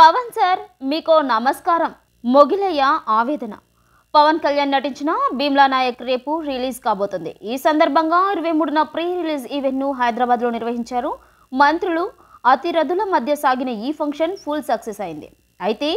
Pawan sir మీకో నమస్కారం. మొగిలయ్య ఆవేదన. పవన్ కళ్యాణ్ నటించిన భీమ్లా నాయక్ రేపు రిలీజ్ కాబోతుంది. ఈ సందర్భంగా ఇరవై మూడున ప్రీ రిలీజ్ ఈవెంట్ను హైదరాబాద్లో నిర్వహించారు మంత్రులు. అతిరథుల మధ్య సాగిన ఈ ఫంక్షన్ ఫుల్ సక్సెస్ అయింది. అయితే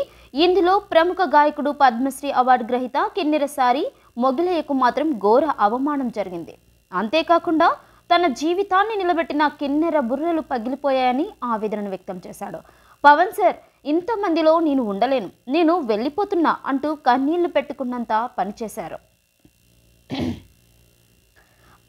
ఇందులో ప్రముఖ గాయకుడు పద్మశ్రీ అవార్డు గ్రహీత కిన్నెరసారి మొగిలయ్యకు మాత్రం ఘోర అవమానం జరిగింది. అంతేకాకుండా తన జీవితాన్ని నిలబెట్టిన కిన్నెర బుర్రలు పగిలిపోయాయని ఆవేదనను వ్యక్తం చేశాడు. పవన్ సార్ ఇంతమందిలో నేను ఉండలేను. నేను వెళ్ళిపోతున్నా అంటూ కన్నీళ్ళు పెట్టుకున్నంత పనిచేశారు.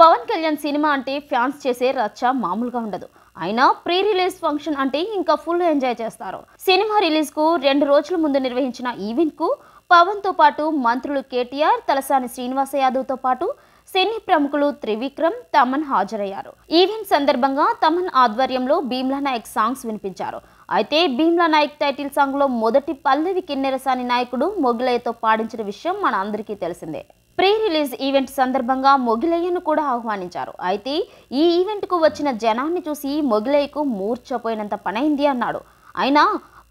పవన్ కళ్యాణ్ సినిమా అంటే ఫ్యాన్స్ చేసే రచ్చ మామూలుగా ఉండదు. అయినా ప్రీ రిలీజ్ ఫంక్షన్ అంటే ఇంకా ఫుల్ ఎంజాయ్ చేస్తారు. సినిమా రిలీజ్కు రెండు రోజుల ముందు నిర్వహించిన ఈవెంట్కు పవన్తో పాటు మంత్రులు కేటీఆర్ తలసాని శ్రీనివాస యాదవ్తో పాటు సినీ ప్రముఖులు త్రివిక్రమ్ తమన్ హాజరయ్యారు. ఈవెంట్ సందర్భంగా తమన్ ఆధ్వర్యంలో భీమ్లా నాయక్ సాంగ్స్ వినిపించారు. అయితే భీమ్లా నాయక్ టైటిల్ సాంగ్లో మొదటి పల్లవి కిన్నెరసాని నాయకుడు మొగిలయ్యతో పాడించిన విషయం మన అందరికీ తెలిసిందే. ప్రీ రిలీజ్ ఈవెంట్ సందర్భంగా మొగిలయ్యను కూడా ఆహ్వానించారు. అయితే ఈ ఈవెంట్కు వచ్చిన జనాన్ని చూసి మొగిలయ్యకు మూర్చపోయినంత పనైంది అన్నాడు. అయినా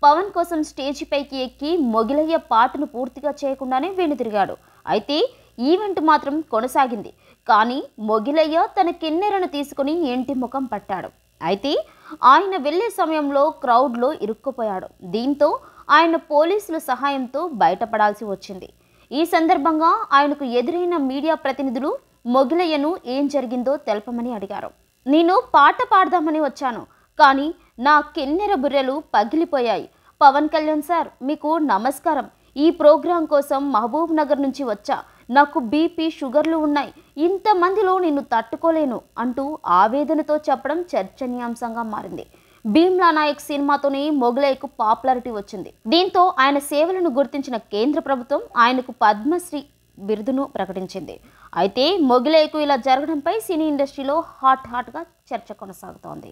పవన్ కోసం స్టేజ్ పైకి ఎక్కి మొగిలయ్య పాటను పూర్తిగా చేయకుండానే వెనుతిరిగాడు అయితే ఈవెంట్ మాత్రం కొనసాగింది. కానీ మొగిలయ్య తన కిన్నెరను తీసుకుని ఇంటి ముఖం పట్టాడు? అయితే ఆయన వెళ్ళే సమయంలో క్రౌడ్లో ఇరుక్కుపోయాడు. దీంతో ఆయన పోలీసుల సహాయంతో బయటపడాల్సి వచ్చింది. ఈ సందర్భంగా ఆయనకు ఎదురైన మీడియా ప్రతినిధులు మొగిలయ్యను ఏం జరిగిందో తెలపమని అడిగారు. నేను పాట పాడదామని వచ్చాను కానీ నా కిన్నెర బుర్రెలు పగిలిపోయాయి. పవన్ కళ్యాణ్ సార్ మీకు నమస్కారం. ఈ ప్రోగ్రాం కోసం మహబూబ్ నగర్ నుంచి వచ్చా. నాకు బీపీ షుగర్లు ఉన్నాయి. ఇంతమందిలో నిన్ను తట్టుకోలేను అంటూ ఆవేదనతో చెప్పడం చర్చనీయాంశంగా మారింది. భీమ్లా నాయక్ సినిమాతోనే మొగలైకు పాపులారిటీ వచ్చింది. దీంతో ఆయన సేవలను గుర్తించిన కేంద్ర ప్రభుత్వం ఆయనకు పద్మశ్రీ బిరుదును ప్రకటించింది. అయితే మొగిలేకు ఇలా జరగడంపై సినీ ఇండస్ట్రీలో హాట్ హాట్గా చర్చ కొనసాగుతోంది.